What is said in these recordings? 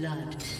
Blood.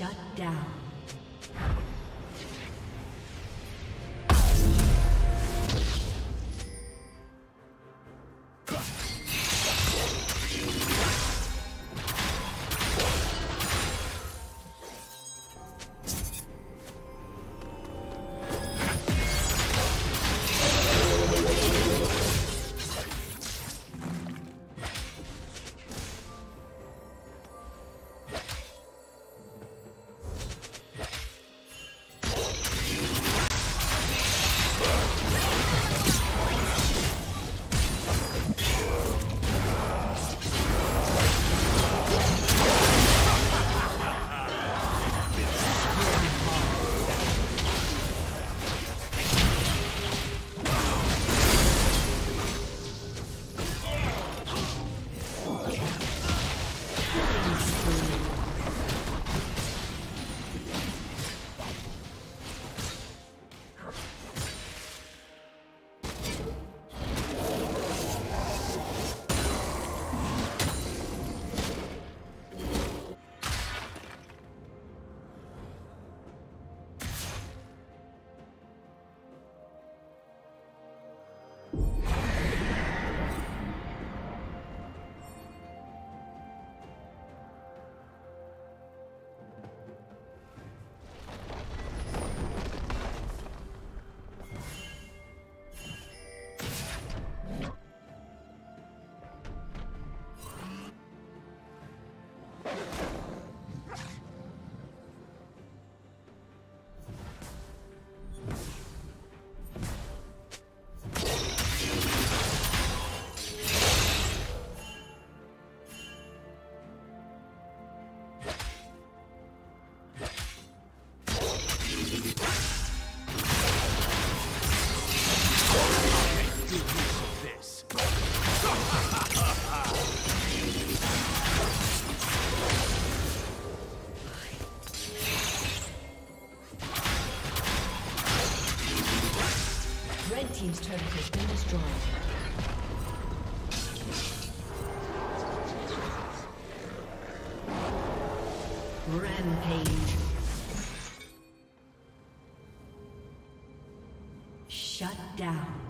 Shut down. Rampage. Shut down.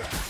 Yeah.